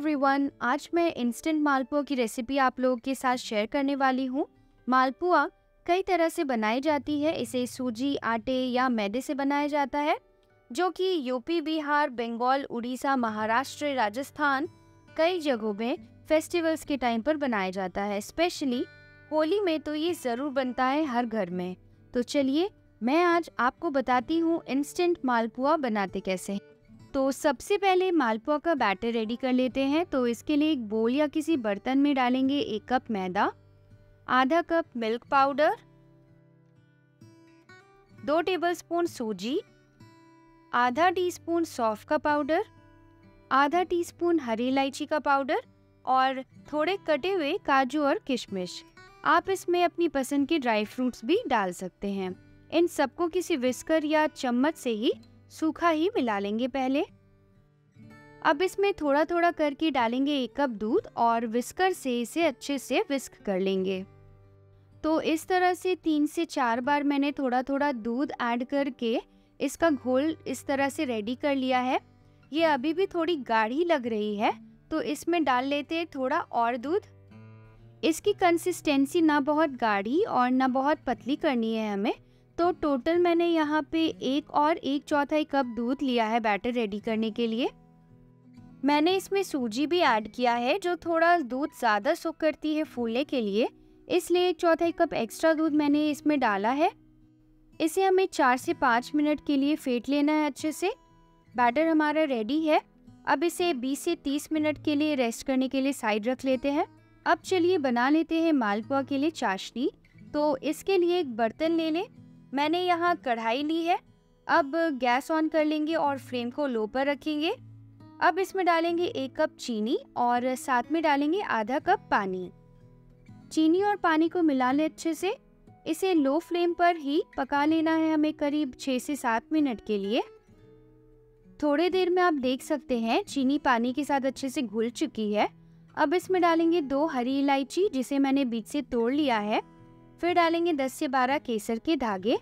Everyone आज मैं instant मालपुआ की रेसिपी आप लोगों के साथ शेयर करने वाली हूँ। मालपुआ कई तरह से बनाई जाती है। इसे सूजी, आटे या मैदे से बनाया जाता है, जो कि यूपी, बिहार, बंगाल, उड़ीसा, महाराष्ट्र, राजस्थान, कई जगहों में फेस्टिवल्स के टाइम पर बनाया जाता है। स्पेशली होली में तो ये ज़रूर बनता है हर घर में। तो चलिए, मैं आज आपको बताती हूँ इंस्टेंट मालपुआ बनाते कैसे तो सबसे पहले मालपुआ का बैटर रेडी कर लेते हैं तो इसके लिए एक बोल या किसी बर्तन में डालेंगे एक कप मैदा, आधा कप मिल्क पाउडर, दो टेबलस्पून सूजी, आधा टीस्पून सौंफ का पाउडर, आधा टीस्पून हरी इलायची का पाउडर और थोड़े कटे हुए काजू और किशमिश। आप इसमें अपनी पसंद के ड्राई फ्रूट्स भी डाल सकते हैं। इन सबको किसी विस्कर या चम्मच से ही सूखा ही मिला लेंगे पहले। अब इसमें थोड़ा थोड़ा करके डालेंगे एक कप दूध और विस्कर से इसे अच्छे से विस्क कर लेंगे। तो इस तरह से तीन से चार बार मैंने थोड़ा थोड़ा दूध ऐड करके इसका घोल इस तरह से रेडी कर लिया है। ये अभी भी थोड़ी गाढ़ी लग रही है तो इसमें डाल लेते हैं थोड़ा और दूध। इसकी कंसिस्टेंसी ना बहुत गाढ़ी और ना बहुत पतली करनी है हमें तो टोटल मैंने यहाँ पे एक और एक चौथाई कप दूध लिया है बैटर रेडी करने के लिए। मैंने इसमें सूजी भी ऐड किया है जो थोड़ा दूध ज़्यादा सुख करती है फूलने के लिए, इसलिए एक चौथाई कप एक्स्ट्रा दूध मैंने इसमें डाला है। इसे हमें चार से पाँच मिनट के लिए फेंट लेना है अच्छे से। बैटर हमारा रेडी है। अब इसे 20 से 30 मिनट के लिए रेस्ट करने के लिए साइड रख लेते हैं। अब चलिए बना लेते हैं मालपुआ के लिए चाशनी। तो इसके लिए एक बर्तन ले लें। मैंने यहाँ कढ़ाई ली है। अब गैस ऑन कर लेंगे और फ्लेम को लो पर रखेंगे। अब इसमें डालेंगे एक कप चीनी और साथ में डालेंगे आधा कप पानी। चीनी और पानी को मिला लें अच्छे से। इसे लो फ्लेम पर ही पका लेना है हमें करीब छः से सात मिनट के लिए। थोड़े देर में आप देख सकते हैं चीनी पानी के साथ अच्छे से घुल चुकी है। अब इसमें डालेंगे दो हरी इलायची जिसे मैंने बीच से तोड़ लिया है। फिर डालेंगे 10 से 12 केसर के धागे।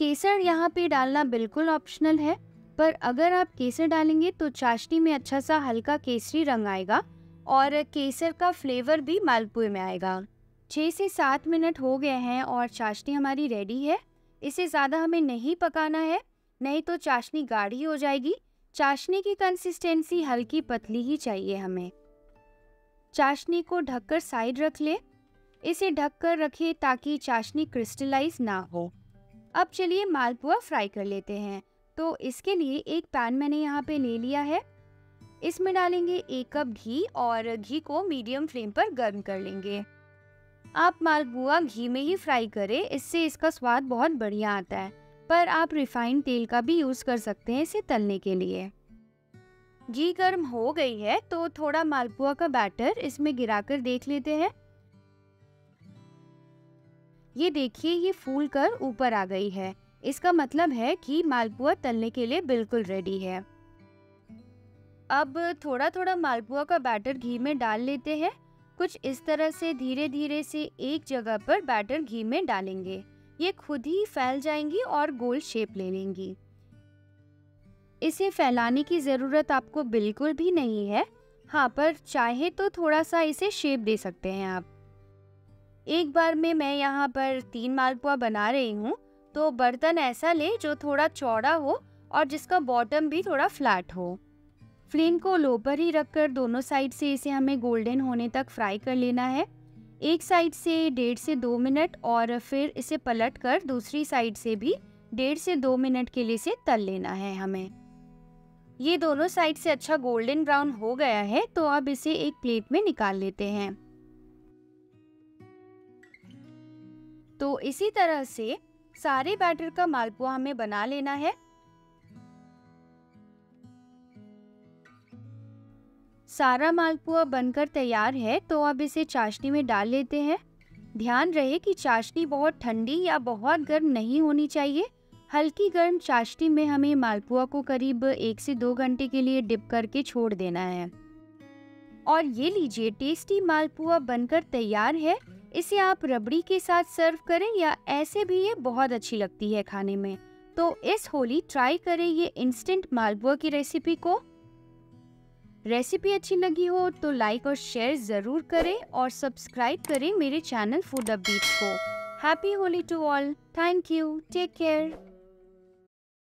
केसर यहाँ पे डालना बिल्कुल ऑप्शनल है, पर अगर आप केसर डालेंगे तो चाशनी में अच्छा सा हल्का केसरी रंग आएगा और केसर का फ्लेवर भी मालपुए में आएगा। छः से सात मिनट हो गए हैं और चाशनी हमारी रेडी है। इसे ज़्यादा हमें नहीं पकाना है, नहीं तो चाशनी गाढ़ी हो जाएगी। चाशनी की कंसिस्टेंसी हल्की पतली ही चाहिए हमें। चाशनी को ढककर साइड रख ले। इसे ढककर रखिए ताकि चाशनी क्रिस्टलाइज ना हो। अब चलिए मालपुआ फ्राई कर लेते हैं। तो इसके लिए एक पैन मैंने यहाँ पे ले लिया है। इसमें डालेंगे एक कप घी और घी को मीडियम फ्लेम पर गर्म कर लेंगे। आप मालपुआ घी में ही फ्राई करें, इससे इसका स्वाद बहुत बढ़िया आता है। पर आप रिफाइंड तेल का भी यूज़ कर सकते हैं इसे तलने के लिए। घी गर्म हो गई है तो थोड़ा मालपुआ का बैटर इसमें गिराकर देख लेते हैं। ये देखिए, ये फूल कर ऊपर आ गई है। इसका मतलब है कि मालपुआ तलने के लिए बिल्कुल रेडी है। अब थोड़ा थोड़ा मालपुआ का बैटर घी में डाल लेते हैं। कुछ इस तरह से धीरे धीरे से एक जगह पर बैटर घी में डालेंगे। ये खुद ही फैल जाएँगी और गोल शेप ले लेंगी। इसे फैलाने की ज़रूरत आपको बिल्कुल भी नहीं है। हाँ पर चाहे तो थोड़ा सा इसे शेप दे सकते हैं आप। एक बार में मैं यहाँ पर तीन मालपुआ बना रही हूँ तो बर्तन ऐसा ले जो थोड़ा चौड़ा हो और जिसका बॉटम भी थोड़ा फ्लैट हो। फ्लेम को लो पर ही रखकर दोनों साइड से इसे हमें गोल्डन होने तक फ्राई कर लेना है। एक साइड से डेढ़ से दो मिनट और फिर इसे पलट कर दूसरी साइड से भी डेढ़ से दो मिनट के लिए इसे तल लेना है हमें। ये दोनों साइड से अच्छा गोल्डन ब्राउन हो गया है तो अब इसे एक प्लेट में निकाल लेते हैं। तो इसी तरह से सारे बैटर का मालपुआ हमें बना लेना है। सारा मालपुआ बनकर तैयार है तो अब इसे चाशनी में डाल लेते हैं। ध्यान रहे कि चाशनी बहुत ठंडी या बहुत गर्म नहीं होनी चाहिए। हल्की गर्म चाशनी में हमें मालपुआ को करीब एक से दो घंटे के लिए डिप करके छोड़ देना है। और ये लीजिए, टेस्टी मालपुआ बनकर तैयार है। इसे आप रबड़ी के साथ सर्व करें या ऐसे भी ये बहुत अच्छी लगती है खाने में। तो इस होली ट्राई करें ये इंस्टेंट मालपुआ की रेसिपी को। रेसिपी अच्छी लगी हो तो लाइक और शेयर ज़रूर करें और सब्सक्राइब करें मेरे चैनल फ़ूड अपडेट्स को। Happy Holi to all. Thank you. Take care.